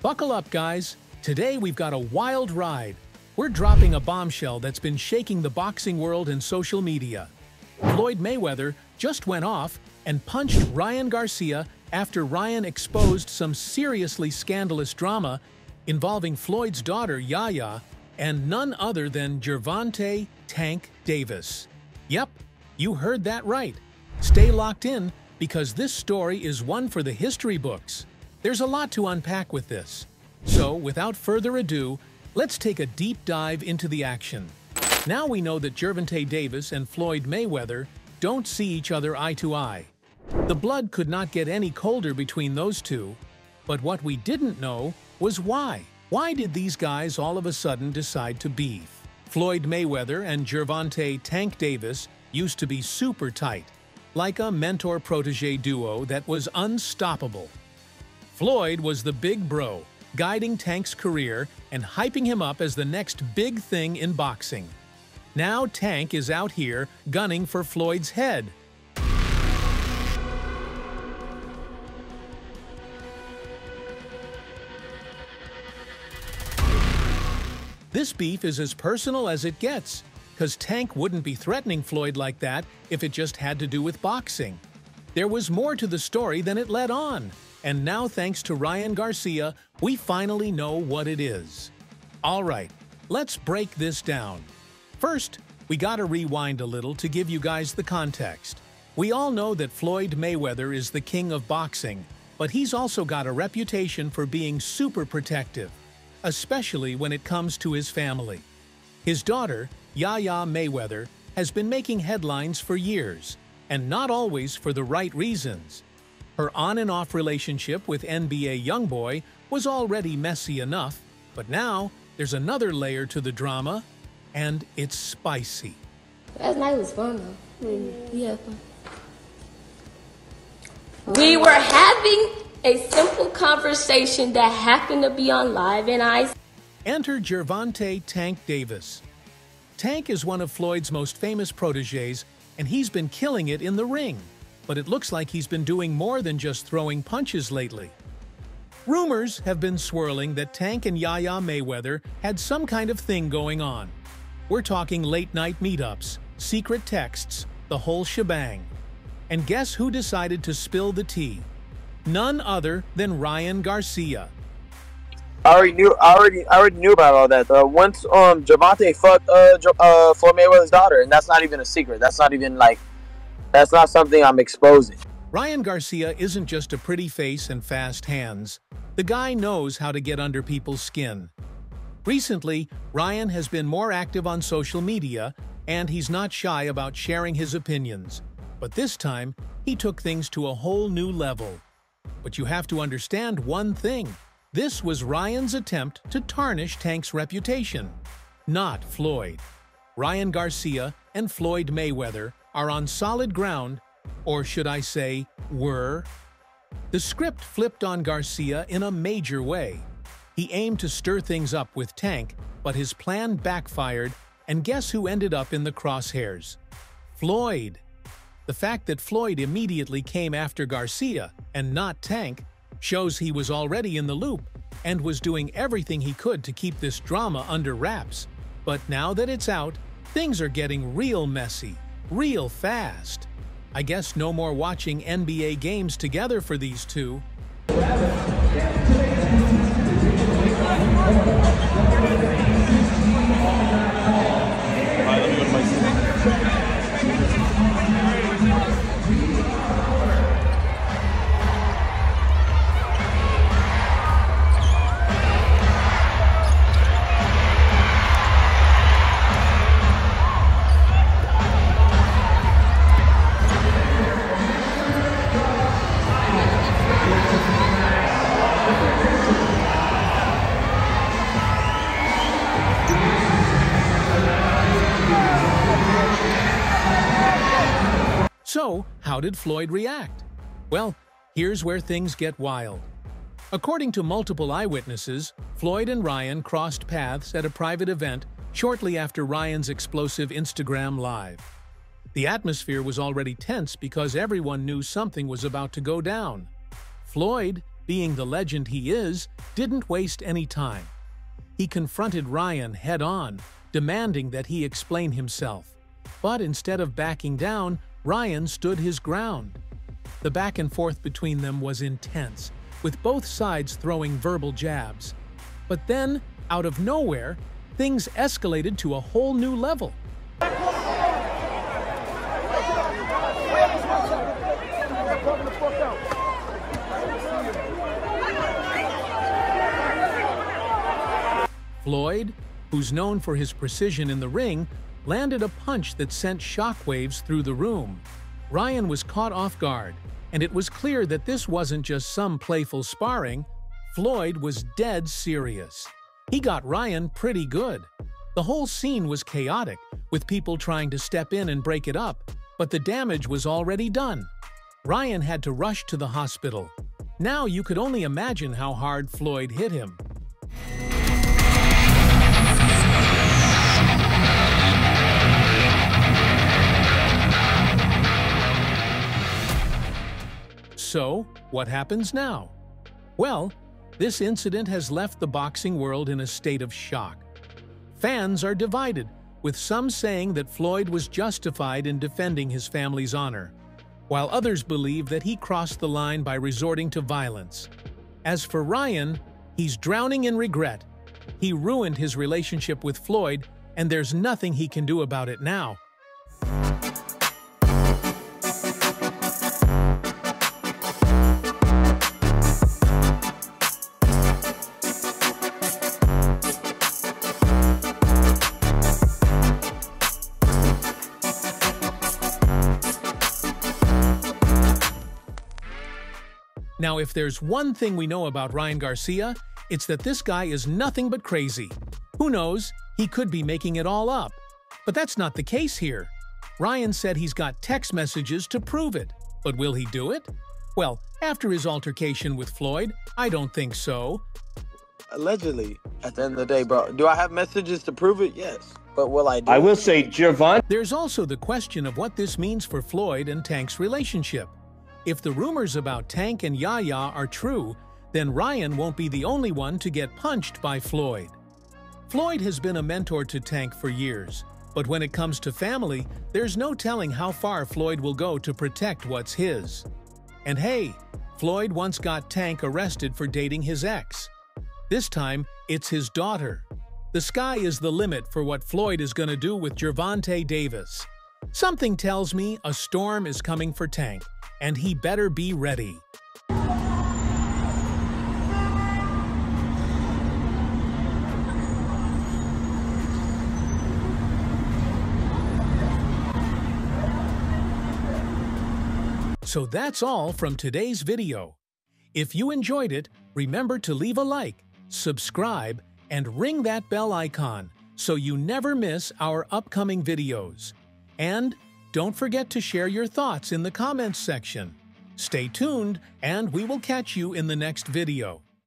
Buckle up, guys. Today we've got a wild ride. We're dropping a bombshell that's been shaking the boxing world and social media. Floyd Mayweather just went off and punched Ryan Garcia after Ryan exposed some seriously scandalous drama involving Floyd's daughter Yaya and none other than Gervonta Tank Davis. Yep, you heard that right. Stay locked in because this story is one for the history books. There's a lot to unpack with this. So, without further ado, let's take a deep dive into the action. Now we know that Gervonta Davis and Floyd Mayweather don't see each other eye to eye. The blood could not get any colder between those two, but what we didn't know was why. Why did these guys all of a sudden decide to beef? Floyd Mayweather and Gervonta Tank Davis used to be super tight, like a mentor-protege duo that was unstoppable. Floyd was the big bro, guiding Tank's career and hyping him up as the next big thing in boxing. Now Tank is out here gunning for Floyd's head. This beef is as personal as it gets, because Tank wouldn't be threatening Floyd like that if it just had to do with boxing. There was more to the story than it led on, and now thanks to Ryan Garcia, we finally know what it is. All right, let's break this down. First, we gotta rewind a little to give you guys the context. We all know that Floyd Mayweather is the king of boxing, but he's also got a reputation for being super protective, especially when it comes to his family. His daughter, Yaya Mayweather, has been making headlines for years, and not always for the right reasons. Her on and off relationship with NBA Youngboy was already messy enough, but now there's another layer to the drama, and it's spicy. Last night was fun though. Mm, we had fun. We were having a simple conversation that happened to be on live, and I. Enter Gervonta Tank Davis. Tank is one of Floyd's most famous proteges, and he's been killing it in the ring but it looks like he's been doing more than just throwing punches lately. Rumors have been swirling that Tank and Yaya Mayweather had some kind of thing going on. We're talking late-night meetups, secret texts, the whole shebang. And guess who decided to spill the tea? None other than Ryan Garcia. I already knew. I already. I already knew about all that. Uh, once um Gervonta fucked uh, uh Floyd Mayweather's daughter, and that's not even a secret. That's not even like that's not something I'm exposing. Ryan Garcia isn't just a pretty face and fast hands. The guy knows how to get under people's skin. Recently, Ryan has been more active on social media, and he's not shy about sharing his opinions. But this time, he took things to a whole new level. But you have to understand one thing. This was Ryan's attempt to tarnish Tank's reputation, not Floyd. Ryan Garcia and Floyd Mayweather are on solid ground, or should I say, were. The script flipped on Garcia in a major way. He aimed to stir things up with Tank, but his plan backfired, and guess who ended up in the crosshairs? Floyd. The fact that Floyd immediately came after Garcia, and not Tank, shows he was already in the loop and was doing everything he could to keep this drama under wraps. But now that it's out, things are getting real messy real fast. I guess no more watching NBA games together for these two. How did Floyd react? Well, here's where things get wild. According to multiple eyewitnesses, Floyd and Ryan crossed paths at a private event shortly after Ryan's explosive Instagram Live. The atmosphere was already tense because everyone knew something was about to go down. Floyd being the legend he is, didn't waste any time. He confronted Ryan head-on, demanding that he explain himself. But instead of backing down, Ryan stood his ground. The back and forth between them was intense, with both sides throwing verbal jabs. But then, out of nowhere, things escalated to a whole new level. Floyd, who's known for his precision in the ring, landed a punch that sent shockwaves through the room. Ryan was caught off guard, and it was clear that this wasn't just some playful sparring. Floyd was dead serious. He got Ryan pretty good. The whole scene was chaotic, with people trying to step in and break it up, but the damage was already done. Ryan had to rush to the hospital. Now you could only imagine how hard Floyd hit him. So, what happens now? Well, this incident has left the boxing world in a state of shock. Fans are divided, with some saying that Floyd was justified in defending his family's honor, while others believe that he crossed the line by resorting to violence. As for Ryan, he's drowning in regret. He ruined his relationship with Floyd, and there's nothing he can do about it now. Now, if there's one thing we know about Ryan Garcia, it's that this guy is nothing but crazy. Who knows, he could be making it all up. But that's not the case here. Ryan said he's got text messages to prove it. But will he do it? Well, after his altercation with Floyd, I don't think so. Allegedly, at the end of the day, bro. Do I have messages to prove it? Yes. But will I do I it? will say, Javon. There's also the question of what this means for Floyd and Tank's relationship. If the rumors about Tank and Yaya are true, then Ryan won't be the only one to get punched by Floyd. Floyd has been a mentor to Tank for years, but when it comes to family, there's no telling how far Floyd will go to protect what's his. And hey, Floyd once got Tank arrested for dating his ex. This time, it's his daughter. The sky is the limit for what Floyd is going to do with Gervonta Davis. Something tells me a storm is coming for Tank, and he better be ready. So that's all from today's video. If you enjoyed it, remember to leave a like, subscribe, and ring that bell icon so you never miss our upcoming videos. And don't forget to share your thoughts in the comments section. Stay tuned, and we will catch you in the next video.